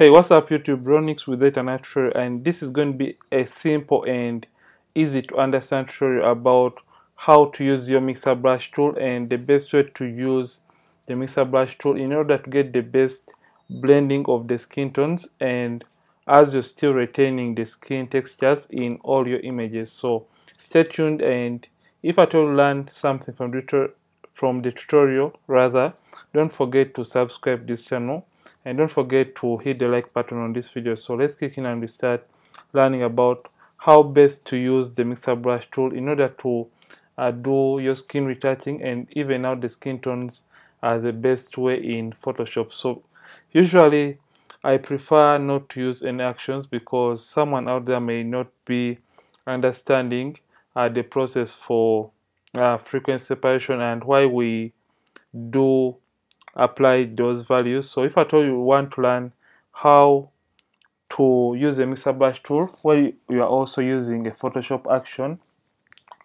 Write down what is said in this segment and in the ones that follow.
Hey, what's up YouTube? Ronnix with Data Natural and this is going to be a simple and easy to understand tutorial about how to use your mixer brush tool and the best way to use the mixer brush tool in order to get the best blending of the skin tones and as you're still retaining the skin textures in all your images. So stay tuned and if at all learned something from the, from the tutorial rather don't forget to subscribe this channel and don't forget to hit the like button on this video. So let's kick in and we start learning about how best to use the mixer brush tool in order to uh, do your skin retouching and even out the skin tones are the best way in photoshop. So usually i prefer not to use any actions because someone out there may not be understanding uh, the process for uh, frequency separation and why we do apply those values. So if at all you want to learn how to use the mixer brush tool while you are also using a photoshop action.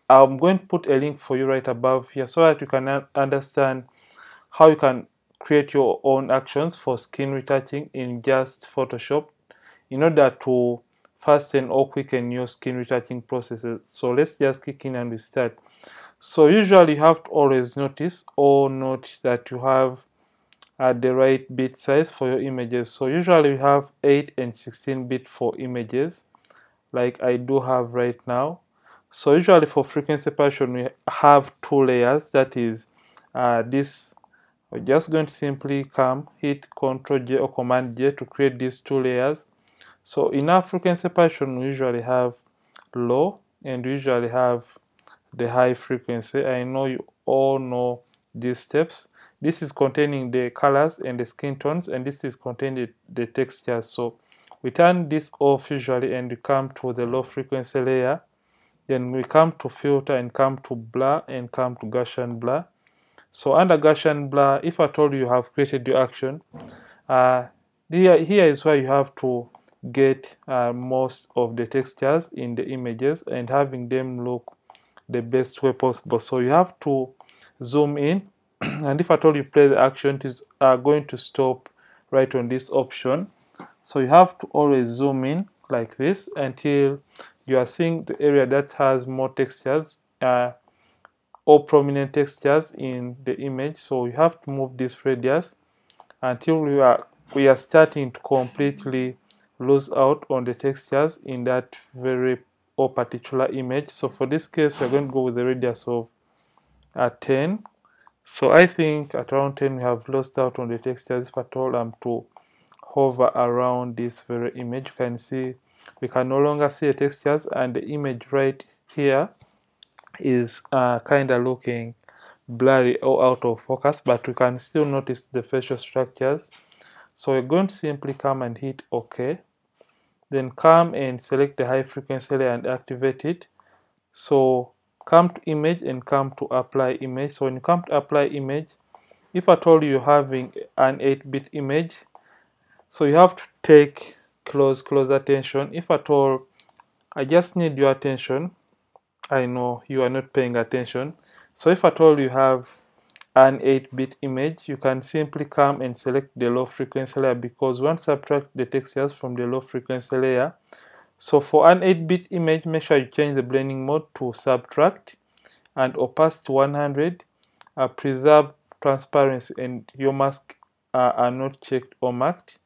I'm going to put a link for you right above here so that you can understand how you can create your own actions for skin retouching in just photoshop in order to fasten or quicken your skin retouching processes. So let's just kick in and we start so usually you have to always notice or note that you have at the right bit size for your images. So usually we have 8 and 16 bit for images like I do have right now. So usually for frequency separation we have two layers. That is uh, this we're just going to simply come hit ctrl J or command J to create these two layers. So in our frequency separation we usually have low and we usually have the high frequency. I know you all know these steps this is containing the colors and the skin tones and this is containing the textures. So we turn this off usually and we come to the low frequency layer. Then we come to filter and come to blur and come to Gaussian blur. So under Gaussian blur if I told you you have created your action uh, here, here is where you have to get uh, most of the textures in the images and having them look the best way possible. So you have to zoom in and if I told you play the action it is uh, going to stop right on this option. So you have to always zoom in like this until you are seeing the area that has more textures uh, or prominent textures in the image. So you have to move this radius until we are we are starting to completely lose out on the textures in that very or particular image. So for this case we're going to go with the radius of uh, 10 so I think at around 10 we have lost out on the textures if at all I'm to hover around this very image. You can see we can no longer see the textures and the image right here is uh, kind of looking blurry or out of focus but we can still notice the facial structures. So we're going to simply come and hit OK then come and select the high frequency layer and activate it. So come to image and come to apply image. So when you come to apply image if at all you're having an 8-bit image so you have to take close close attention. If at all I just need your attention I know you are not paying attention. So if at all you have an 8-bit image you can simply come and select the low frequency layer because once subtract the textures from the low frequency layer so for an 8-bit image, make sure you change the blending mode to subtract and opacity 100. Uh, preserve transparency and your mask uh, are not checked or marked.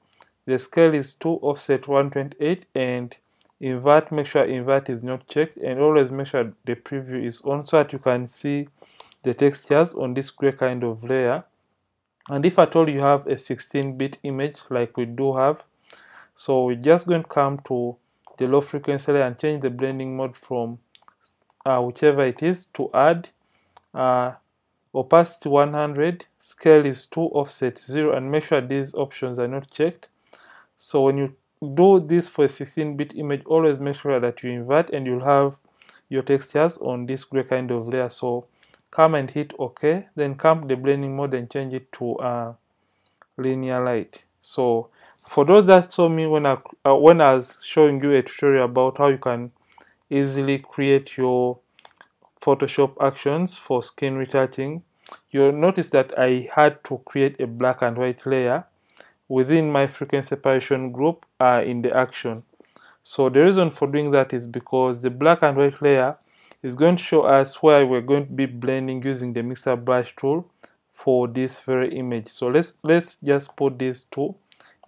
The scale is 2 offset 128 and invert, make sure invert is not checked and always make sure the preview is on so that you can see the textures on this gray kind of layer. And if at all you have a 16-bit image like we do have, so we're just going to come to the low frequency layer and change the blending mode from uh, whichever it is to add uh, opacity 100 scale is 2 offset 0 and make sure these options are not checked. So when you do this for a 16-bit image always make sure that you invert and you'll have your textures on this gray kind of layer. So come and hit ok then come the blending mode and change it to uh, linear light. So for those that saw me when I uh, when I was showing you a tutorial about how you can easily create your Photoshop actions for skin retouching, you'll notice that I had to create a black and white layer within my frequency separation group are in the action. So the reason for doing that is because the black and white layer is going to show us where we're going to be blending using the mixer brush tool for this very image. So let's let's just put these two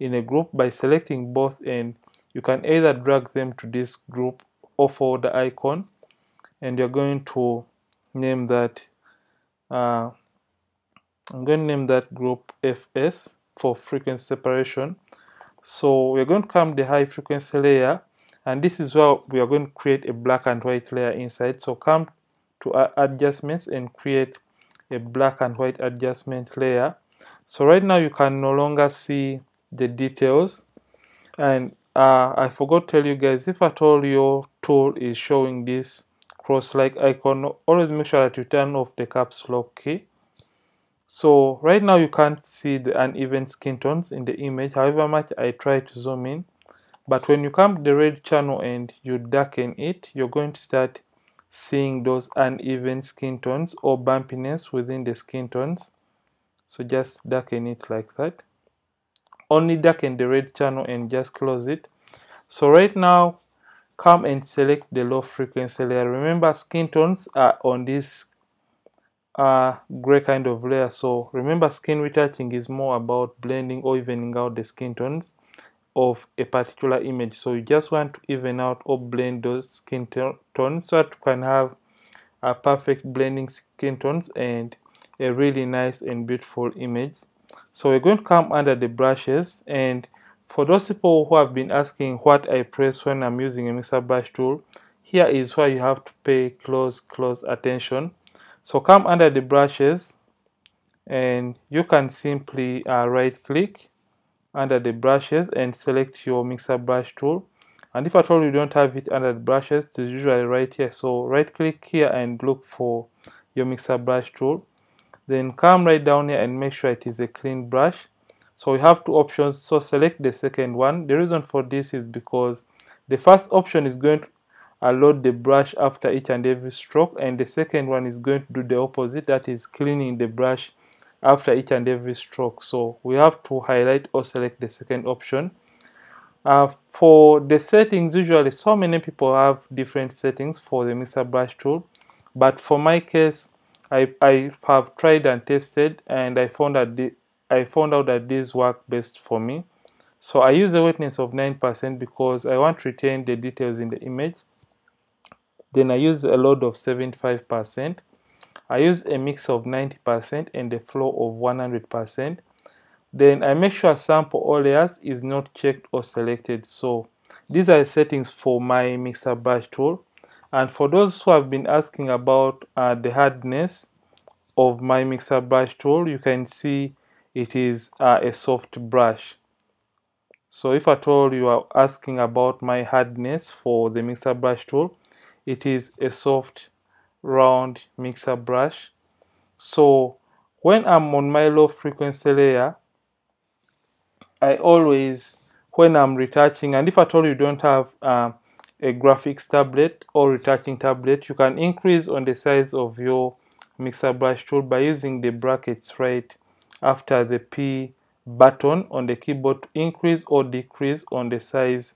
in a group by selecting both and you can either drag them to this group or for the icon and you're going to name that uh, I'm going to name that group FS for frequency separation. So we're going to come the high frequency layer and this is where we are going to create a black and white layer inside. So come to adjustments and create a black and white adjustment layer. So right now you can no longer see the details. And uh, I forgot to tell you guys if at all your tool is showing this cross like icon always make sure that you turn off the caps lock key so right now you can't see the uneven skin tones in the image. However much I try to zoom in but when you come to the red channel and you darken it you're going to start seeing those uneven skin tones or bumpiness within the skin tones. So just darken it like that only darken the red channel and just close it. So right now come and select the low frequency layer. Remember skin tones are on this uh, gray kind of layer. So remember skin retouching is more about blending or evening out the skin tones of a particular image. So you just want to even out or blend those skin tones so that you can have a perfect blending skin tones and a really nice and beautiful image so we're going to come under the brushes and for those people who have been asking what I press when I'm using a mixer brush tool here is where you have to pay close close attention. So come under the brushes and you can simply uh, right click under the brushes and select your mixer brush tool. And if at all you don't have it under the brushes it's usually right here. So right click here and look for your mixer brush tool then come right down here and make sure it is a clean brush. So we have two options. So select the second one. The reason for this is because the first option is going to load the brush after each and every stroke and the second one is going to do the opposite that is cleaning the brush after each and every stroke. So we have to highlight or select the second option. Uh, for the settings usually so many people have different settings for the mixer brush tool but for my case I, I have tried and tested and I found that the, I found out that these work best for me so I use a wetness of 9% because I want to retain the details in the image then I use a load of 75% I use a mix of 90% and a flow of 100%. Then I make sure sample all layers is not checked or selected. So these are settings for my mixer brush tool. And for those who have been asking about uh, the hardness of my mixer brush tool, you can see it is uh, a soft brush. So if at all you are asking about my hardness for the mixer brush tool, it is a soft round mixer brush so when I'm on my low frequency layer I always when I'm retouching and if at all you don't have um, a graphics tablet or retouching tablet you can increase on the size of your mixer brush tool by using the brackets right after the P button on the keyboard to increase or decrease on the size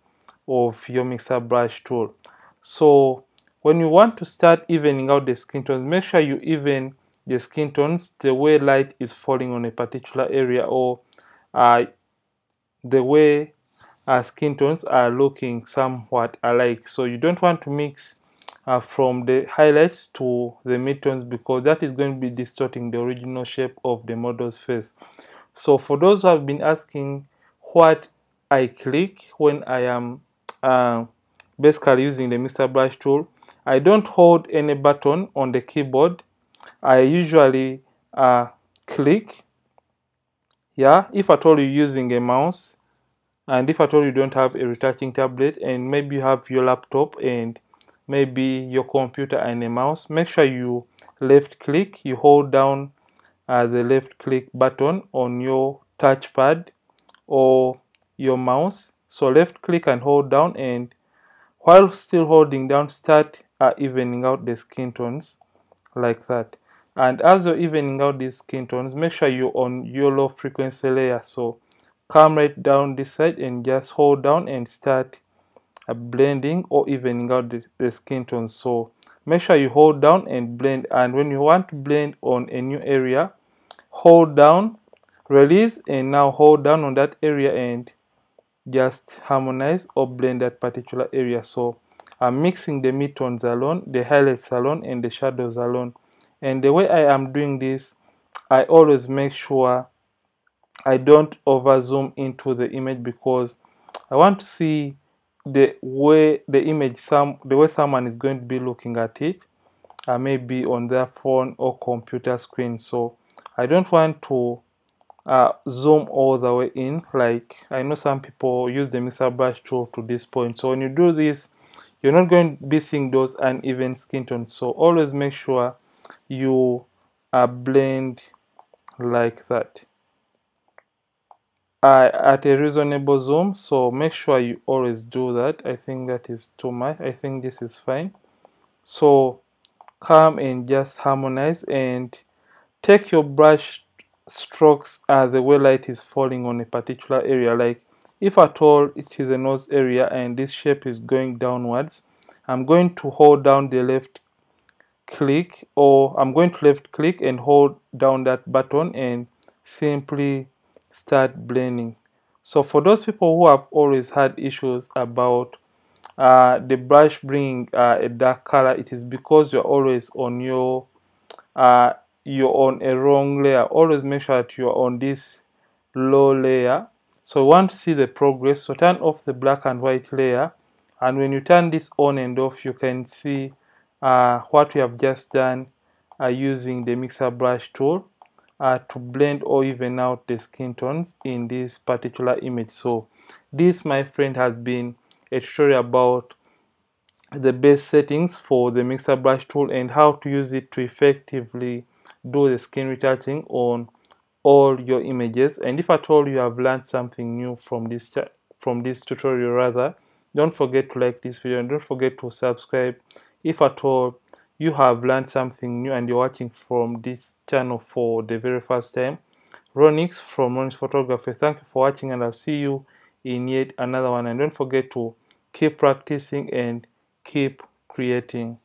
of your mixer brush tool. So when you want to start evening out the skin tones, make sure you even the skin tones the way light is falling on a particular area or uh, the way uh, skin tones are looking somewhat alike. So you don't want to mix uh, from the highlights to the midtones because that is going to be distorting the original shape of the model's face. So for those who have been asking what I click when I am uh, basically using the mixer brush tool, I don't hold any button on the keyboard. I usually uh, click. Yeah, if at all you're using a mouse, and if at all you don't have a retouching tablet, and maybe you have your laptop and maybe your computer and a mouse, make sure you left click, you hold down uh, the left click button on your touchpad or your mouse. So left click and hold down and while still holding down start are evening out the skin tones like that and as you're evening out these skin tones make sure you're on your low frequency layer so come right down this side and just hold down and start uh, blending or evening out the, the skin tone. So make sure you hold down and blend. And when you want to blend on a new area hold down release and now hold down on that area and just harmonize or blend that particular area. So I'm mixing the midtones alone the highlights alone and the shadows alone. And the way I am doing this I always make sure I don't over zoom into the image because I want to see the way the image some the way someone is going to be looking at it uh, maybe on their phone or computer screen. So I don't want to uh, zoom all the way in. Like I know some people use the mixer brush tool to this point. So when you do this you're not going to be seeing those uneven skin tones. So always make sure you uh, blend like that uh, at a reasonable zoom so make sure you always do that. I think that is too much. I think this is fine. So come and just harmonize and take your brush strokes uh, the way light is falling on a particular area. Like if at all it is a nose area and this shape is going downwards I'm going to hold down the left click or I'm going to left click and hold down that button and simply start blending so for those people who have always had issues about uh, the brush bringing uh, a dark color it is because you're always on your uh, you're on a wrong layer. Always make sure that you're on this low layer. So we want to see the progress so turn off the black and white layer. And when you turn this on and off you can see uh, what we have just done uh, using the mixer brush tool uh, to blend or even out the skin tones in this particular image. So this my friend has been a tutorial about the best settings for the mixer brush tool and how to use it to effectively do the skin retouching on all your images. And if at all you have learned something new from this from this tutorial rather don't forget to like this video and don't forget to subscribe. If at all you have learned something new and you're watching from this channel for the very first time. Ronnix from Ronnix Photography thank you for watching and I'll see you in yet another one. And don't forget to keep practicing and keep creating